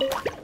you